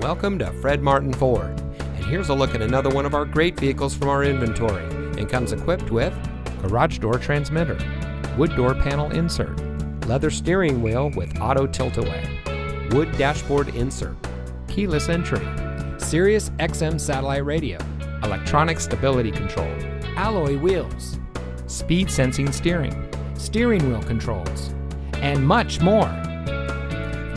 Welcome to Fred Martin Ford. And here's a look at another one of our great vehicles from our inventory. And comes equipped with garage door transmitter, wood door panel insert, leather steering wheel with auto tilt-away, wood dashboard insert, keyless entry, Sirius XM satellite radio, electronic stability control, alloy wheels, speed sensing steering, steering wheel controls, and much more.